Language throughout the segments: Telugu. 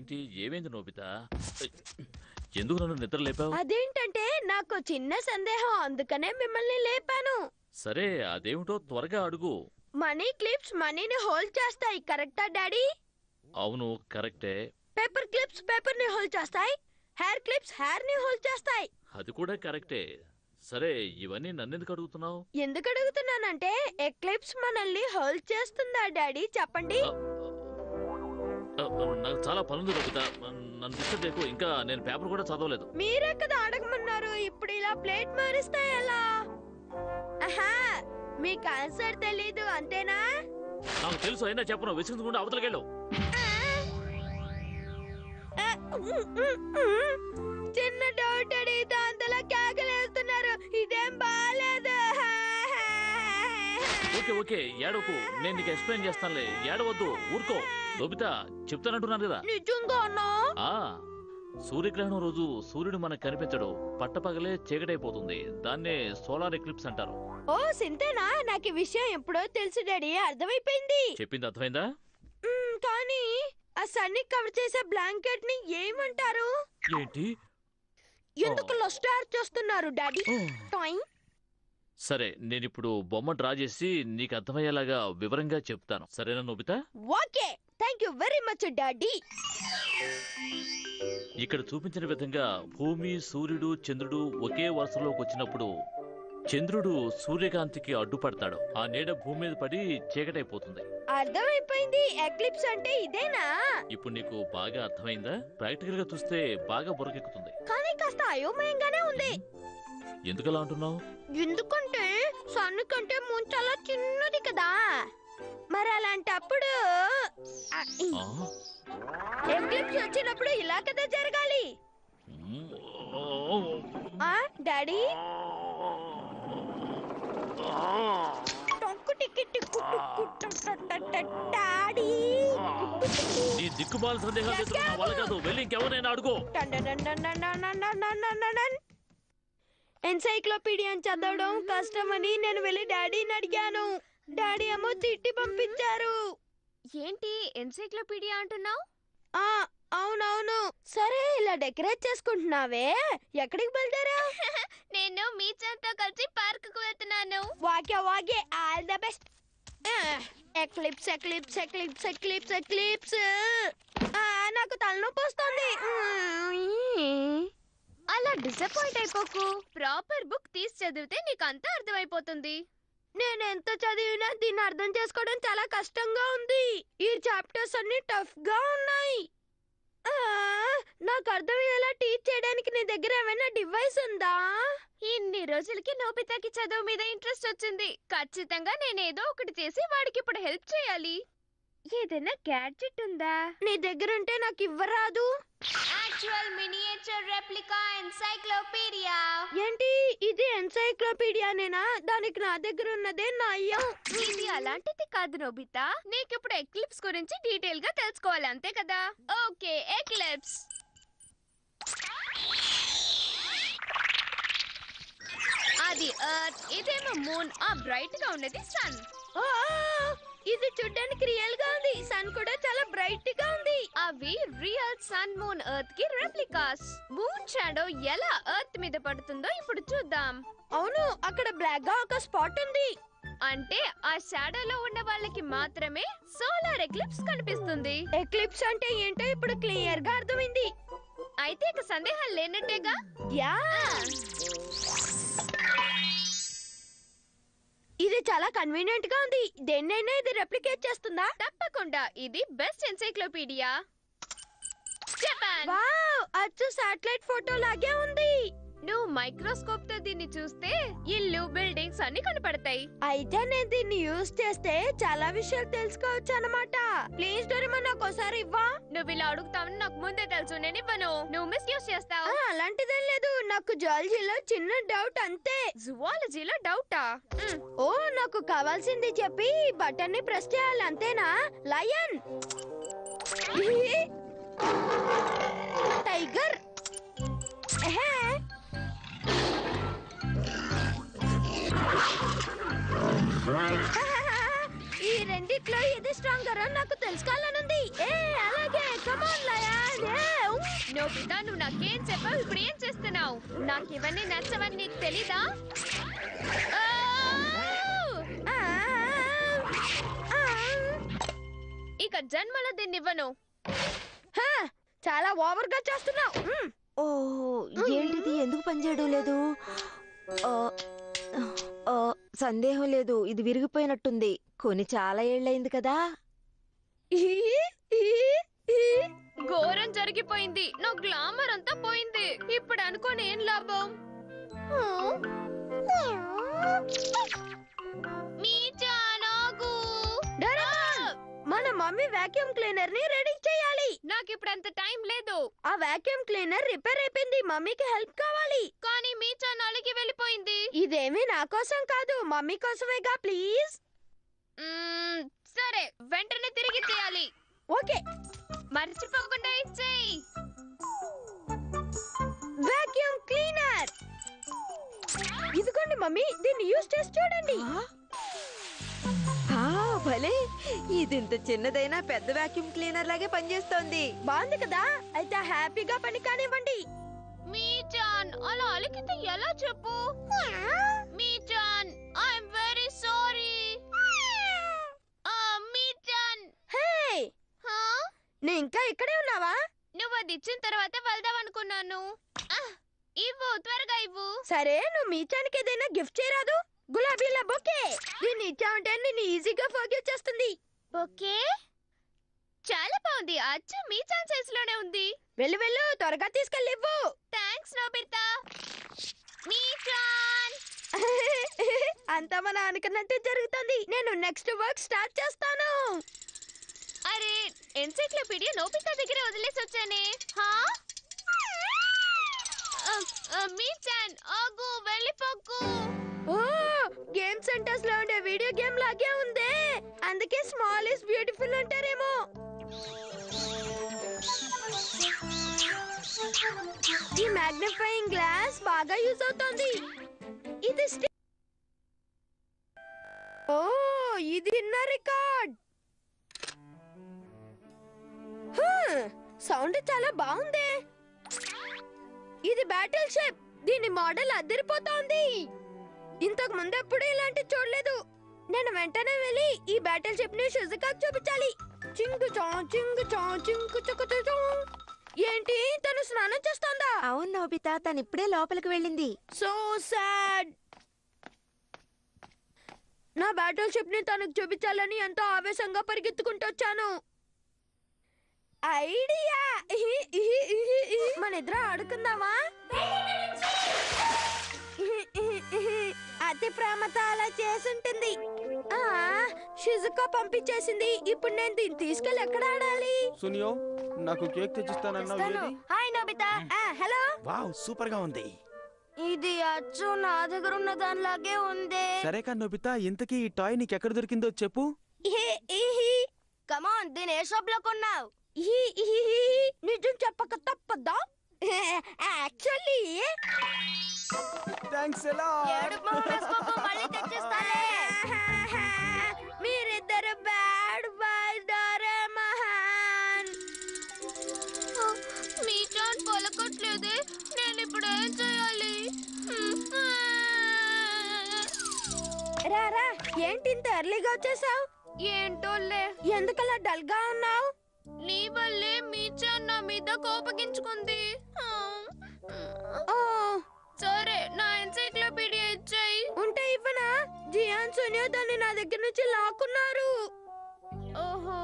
ఏంటి? ఏమైంది నోబిత? ఎందుకు నన్ను నిద్ర లేపావు? అదేంటంటే నాకు చిన్న సందేహం అందుకనే మిమ్మల్ని లేపాను. సరే అదేమిటో త్వరగా అడుగు. మనీ క్లిప్స్ మనీని హోల్డ్ చేస్తాయి కరెక్టా డాడీ? అవును కరెక్టే. పేపర్ క్లిప్స్ పేపర్ని హోల్డ్ చేస్తాయి హెయిర్ క్లిప్స్ హెయిర్ని హోల్డ్ చేస్తాయి. అది కూడా కరెక్టే. సరే ఇవన్నీ నన్నెందుకు అడుగుతున్నావు? ఎందుకు అడుగుతున్నానంటే ఎక్లిప్స్ మనల్ని హోల్డ్ చేస్తుందా డాడీ? చెప్పండి. నాకు చాలా పనుంది నోబిత నన్ను డిస్టర్బ్ చేయకు. ఇంకా నేను పేపర్ కూడా చదవలేదు. మీరే కదా అడగమన్నారు. ఇప్పుడు ఇలా ప్లేట్ మారిస్తే ఎలా? ఆహా మీకు ఆన్సర్ తెలీదు అంతేనా? నాకు తెలుసు అయినా చెప్పను విసిగించకుండా అవతలకెళ్ళు. చిన్న డౌట్ అడిగితే అంతలా ఓకే ఓకే ఏడవకు. నేను నీకు ఎక్స్ప్లెయిన్ చేస్తానులే. ఏడవద్దు ఊరుకో. నోబిత చెప్తానంటున్నాను కదా. నిజంగా అన్నా? ఆ సూర్యగ్రహణం రోజు సూర్యుడు మనకు కనిపించడు. పట్టపగలే చీకటైపోతుంది. దాన్నే సోలార్ ఎక్లిప్స్ అంటారు. ఓ సింతేనా? నాకు ఈ విషయం ఎప్పుడో తెలుసు డాడీ. అర్థమైపోయింది. చెప్పింది అర్థమైందా? కానీ ఆ సన్ని కవర్ చేసే బ్లాంకెట్ని ఏమంటారు? ఏంటి? ఎందుకు లస్టార్ చేస్తున్నారు డాడీ? టాయింగ్ సరే నేను ఇప్పుడు బొమ్మ డ్రా చేసి నీకు అర్థమయ్యేలాగా వివరంగా చెప్తాను. సరేనా Nobita? Okay. Thank you very much daddy. ఇక్కడ చూపించిన విధంగా భూమి సూర్యుడు చంద్రుడు ఒకే వరుసలోకి వచ్చినప్పుడు చంద్రుడు సూర్యకాంతికి అడ్డుపడతాడు. ఆ నీడ భూమి మీద పడి చీకటైపోతుంది. అర్థమైపోయింది. ఎక్లిప్స్ అంటే ఇదేనా? ఇప్పుడు నీకు బాగా అర్థమైందా? ప్రాక్టికల్గా చూస్తే బాగా బుర్రకెక్కుతుంది. కానీ కాస్త అయోమయంగానే ఉంది. ఎందుకలా అంటున్నావు ఎందుకంటే సన్ కంటే మూన్ చాలా చిన్నది కదా మరి అలాంటప్పుడు? ఎక్లిప్స్ వచ్చినప్పుడు ఇలా కదా జరగాలి డాడీ నీ దిక్కుమాల సందేహాలు వల్ల కాదు వెళ్ళి ఇంకెవరైనా అడుగు ఎన్సైక్లోపీడియా చదవడం కష్టమని నేను వెళ్ళి డాడీని అడిగాను. డాడీ ఏమో తిట్టి పంపించారు. ఏంటి ఎన్సైక్లోపీడియా అంటున్నావు? ఆ అవునవును. సరే ఇలా డెకరేట్ చేసుకుంటున్నావే. ఎక్కడికి బయలుదేరా? నేను మీ చెంతో కలిసి పార్క్కు వెళ్తున్నాను. వాకే వాకే. All the best. Eclipse eclipse eclipse eclipse eclipse. నాకు తలనొప్పి వస్తుంది. అలా డిసప్పాయింట్ అయిపోకు. ప్రాపర్ బుక్ తీసి చదివితే నీకు అంతా అర్థమైపోతుంది. నేను ఎంత చదివినా దీన్ని అర్థం చేసుకోవడం చాలా కష్టంగా ఉంది. ఈ చాప్టర్స్ అన్ని టఫ్గా ఉన్నాయి. ఆ, నాకు అర్థమయ్యేలా టీచ్ చేయడానికి నీ దగ్గర ఏమైనా డివైస్ ఉందా? ఇన్ని రోజులకి నోబితాకి చదువు మీద ఇంట్రెస్ట్ వచ్చింది. ఖచ్చితంగా నేను ఏదో ఒకటి చేసి వాడికి ఇప్పుడు హెల్ప్ చేయాలి. ఏదైనా గ్యాడ్జెట్ ఉందా? నీ దగ్గర ఉంటే నాకు ఇవ్వరాదు. యాక్చువల్ మినియేచర్ రెప్లికా ఎన్సైక్లోపీడియా ఏంటి? ఇది ఎన్సైక్లోపీడియానేనా దానికి నా దగ్గర ఉన్నదే నయ్యం ఇది అలాంటిది కాదు నోబితా. నీకు ఇప్పుడు ఎక్లిప్స్ గురించి డీటెయిల్గా తెలుసుకోవాలి అంతే కదా? ఓకే ఎక్లిప్స్ అది ఎర్త్ ఇదేమో మూన్ ఆ బ్రైట్గా ఉన్నది సన్ ఇది చూడ్డానికి రియల్గా ఉంది. సన్ కూడా చాలా బ్రైట్గా ఉంది. అవి రియల్ సన్ మూన్ ఎర్త్కి రెప్లికాస్ మూన్ షాడో ఎలా ఎర్త్ మీద పడుతుందో ఇప్పుడు చూద్దాం. అవును అక్కడ బ్లాక్గా ఒక స్పాట్ ఉంది. అంటే ఆ షాడోలో ఉన్న వాళ్ళకి మాత్రమే సోలార్ ఎక్లిప్స్ కనిపిస్తుంది. ఎక్లిప్స్ అంటే ఏంటో ఇప్పుడు క్లియర్గా అర్థమైంది. అయితే ఇక సందేహాలు లేనట్టేగా? యా. ఇది చాలా కన్వీనియంట్గా ఉంది. దేన్నైనా ఇది రెప్లికేట్ చేస్తుందా? తప్పకుండా. ఇది బెస్ట్ ఎన్సైక్లోపీడియా జపాన్ వావ్ అచ్చు సాటిలైట్ ఫోటో లాగే ఉంది. నువ్వు మైక్రోస్కోప్తో దీన్ని చూస్తే ఇల్లు బిల్డింగ్స్ అన్ని కనపడతాయి. అయితే నేను దీన్ని యూజ్ చేస్తే చాలా విషయాలు తెలుసుకోవచ్చు అన్నమాట. ప్లీజ్ డోరేమన్ నాకు ఒకసారి ఇవ్వా? నువ్వు ఇలా అడుగుతావని నాకు ముందే తెలుసు. నేను ఇవ్వను. నువ్వు మిస్యూజ్ ఆ, చేస్తావు అలాంటిదేం లేదు. నాకు జాలజీలో చిన్న డౌట్ అంతే. జువాలజీలో డౌటా ఓ నాకు కావాల్సింది చెప్పి బటన్ని ప్రెస్ చేయాలి అంతేనా? Lion tiger. ఈ రెండిట్లో ఏది స్ట్రాంగర్ అని నాకు తెలుసుకోవాలనుంది. ఏ అలాగే కమాన్ లయన్ నోబితా నువ్వు నాకేం చెప్పావు? ఇప్పుడు ఏం చేస్తున్నావు? నాకు ఇవన్నీ నచ్చవని నీకు తెలీదా? ఇక జన్మలో దీన్ని ఇవ్వను. చాలా ఓవర్గా చేస్తున్నావు ఓహో ఏంటిది? ఎందుకు పనిచేయడం లేదు? ఆ, ఆ, సందేహం లేదు. ఇది విరిగిపోయినట్టుంది. కొని చాలా ఏళ్ళయింది కదా. ఘోరం జరిగిపోయింది. నా గ్లామర్ అంతా పోయింది. ఇప్పుడు అనుకోని ఏం లాభం? మీచా మమ్మీ వాక్యూమ్ క్లీనర్ని రెడీ చేయాలి. నాకు ఇప్పుడు అంత టైం లేదు. ఆ వాక్యూమ్ క్లీనర్ రిపేర్ అయిపోయింది. మమ్మీకి హెల్ప్ కావాలి. కానీ మీచా నలిగి వెళ్ళిపోయింది. ఇదేమీ నా కోసం కాదు మమ్మీ కోసమేగా ప్లీజ్ మ్మ్, సరే వెంటనే తిరిగి తీయాలి. ఓకే. మర్చిపోకుండా ఇచ్చేయి. వాక్యూమ్ క్లీనర్ ఇదిగోండి మమ్మీ దీన్ని యూస్ చేసి చూడండి. భలే! ఇది ఇంత చిన్నదైనా పెద్ద వాక్యూమ్ క్లీనర్ లాగే పనిచేస్తోంది. బాగుంది కదా? అయితే హ్యాపీగా పని కానివ్వండి. మీచాన్ అలా అలికితే ఎలా చెప్పు? మీచాన్ ఐఎమ్ వెరీ సారీ మీచాన్ హే హా? నీ ఇంకా ఇక్కడే ఉన్నావా? నువ్వు అది ఇచ్చిన తర్వాత వెళ్దాం అనుకున్నాను. ఇవ్వు త్వరగా ఇవ్వు. సరే నువ్వు మీచానికి ఏదైనా గిఫ్ట్ చేయరాదు. గులాబీల బొకే. దీన్ని ఇచ్చావంటే నేను ఈజీగా ఫర్గివ్ చేస్తుంది. ఓకే చాలా బాగుంది. అచ్చు మీచాన్ సైజ్లోనే ఉంది. వెళ్ళు వెళ్ళు. త్వరగా తీసుకెళ్ళి ఇవ్వు థ్యాంక్స్ నోబితా మీచాన్ అంతా మన అనుకున్నట్టే జరుగుతుంది. నేను నెక్స్ట్ వర్క్ స్టార్ట్ చేస్తాను. అరే ఎన్సైక్లోపీడియా నోబితా దగ్గర వదిలేసి వచ్చానే. హా? ఆ, మీచాన్ ఆగు వెళ్ళిపోకు. గేమ్ సెంటర్స్లో ఉండే వీడియో గేమ్ లాగే ఉందే. అందుకే స్మాల్ ఇస్ బ్యూటిఫుల్ అంటారేమో. ఈ మ్యాగ్నిఫైయింగ్ గ్లాస్ బాగా యూజ్ అవుతోంది. ఇది ఓ ఇది నా రికార్డ్ సౌండ్ చాలా బాగుంది. ఇది బ్యాటిల్ షిప్ దీని మోడల్ అదిరిపోతోంది ఇంతకు ముందు ఎప్పుడు ఇలాంటి చూడలేదు. నేను వెంటనే వెళ్ళి ఈ బ్యాటిల్ షిప్ని షుజుకాకు చూపించాలి. చింగు చా చింగు చా చింగు చకు. ఏంటి? తను స్నానం చేస్తోందా? అవును నోబితా తను ఇప్పుడే లోపలికి వెళ్ళింది. So sad. నా బ్యాటిల్ షిప్ని తనకు చూపించాలని ఎంతో ఆవేశంగా పరిగెత్తుకుంటూ వచ్చాను. ఐడియా. మన ఇద్దరం ఆడుకుందామా? ప్రేమతో అలా చేసుంటుంది. ఆ షిజుకో పంపించేసింది. ఇప్పుడు నేను దీన్ని తీసుకెళ్ళి ఎక్కడ ఆడాలి? సునియో నాకు కేక్ తెచ్చిస్తానన్నావు ఏది? Hi Nobita. ఆ, హలో? వావ్ సూపర్గా ఉంది. ఇది అచ్చు నా దగ్గర ఉన్న దానిలాగే ఉంది. సరే కానీ నోబితా ఇంతకీ ఈ టాయ్ నీకు ఎక్కడ దొరికిందో చెప్పు. కమాన్ దీని ఏ షాప్లో కొన్నావు నిజం చెప్పక తప్పదా? యాక్చువల్లీ థ్యాంక్స్ ఎలా మీరిద్దరు బ్యాడ్ బాయ్ డోరేమోహన్ మీచాన్ పలకట్లేదే నేను ఇప్పుడు ఏం చేయాలి? రా రా. ఏంటి ఇంత ఎర్లీగా వచ్చేసావు? ఏంటోలే ఎందుకలా డల్గా ఉన్నావు? నీ వల్లే మీచాన్ నా మీద కోపగించుకుంది. నుంచి లాక్కున్నారు. ఓహో.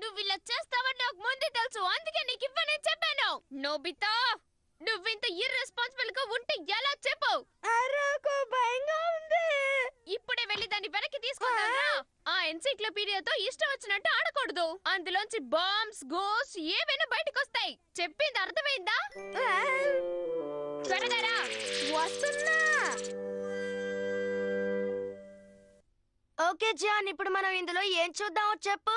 నువ్వు ఇలా చేస్తావని నాకు ముందే తెలుసు. అందుకే నీకు ఇవ్వని చెప్పాను. నోబితా నువ్వు ఇంత ఇర్రెస్పాన్సిబుల్గా ఉంటే ఎలా చెప్పు? అరకు భయంగా ఉంది. ఇప్పుడే వెళ్ళి దాన్ని వెనక్కి తీసుకుందా ఆ ఎన్సైక్లోపీడియాతో ఇష్టం వచ్చినట్టు ఆడకూడదు. అందులోంచి బాంబ్స్ గోస్ ఏవైనా బయటకు వస్తాయి చెప్పింది అర్థమైందా? త్వరగా. వస్తున్నా. Okay John. ఇప్పుడు మనం ఇందులో ఏం చూద్దామో చెప్పు.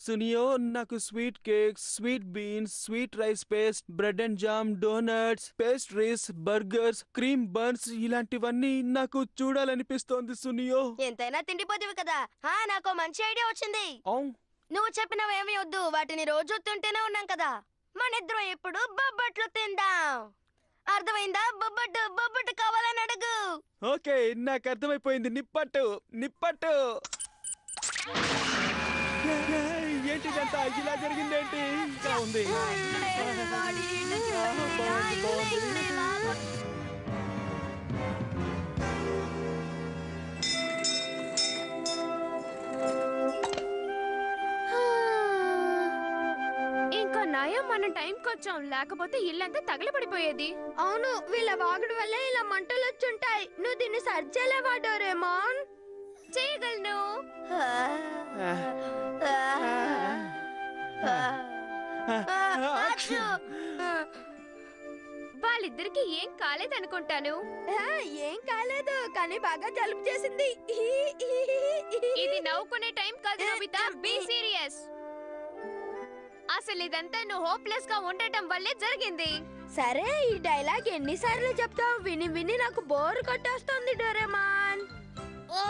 సునియో నాకు sweet cakes sweet beans sweet rice paste bread and jam donuts pastries burgers cream buns ఇలాంటివన్నీ నాకు చూడాలనిపిస్తోంది సునియో. ఎంతైనా తిండిపోతివి కదా. హా నాకు మంచి ఐడియా వచ్చింది. అవును నువ్వు చెప్పినవేమీ వద్దు. వాటిని రోజు తింటూనే ఉన్నాం కదా. మనిద్దరం ఎప్పుడు బొబ్బట్లు తిందాం. అర్థమైందా? బొబ్బట్టు బొబ్బట్టు కావాలని అడుగు. ఓకే నాకు అర్థమైపోయింది. నిప్పట్టు నిప్పట్టు. ఏంటిదంతా ఇలా జరిగిందేంటి? ఇంకా ఉంది. నయం మనం టైంకి వచ్చాం. లేకపోతే ఇల్లంతా తగలబడిపోయేది. అవును వీళ్ళ వాగుడు వల్ల ఇలా మంటలు వచ్చుంటాయి. నువ్వు దీన్ని సర్చేలా డోరేమాన్ చేయగలను. వాళ్ళిద్దరికి ఏం కాలేదనుకుంటాను? ఏం కాలేదు కానీ బాగా జలుబు చేసింది. ఇది నవ్వుకునే టైం కాదు బీ సీరియస్ అసలు ఇదంతా నువ్వు హోప్లెస్గా ఉండటం వల్లే జరిగింది. సరే ఈ డైలాగ్ ఎన్నిసార్లు చెప్తావు? విని విని నాకు బోర్ కొట్టేస్తుంది డోరేమాన్ ఓ!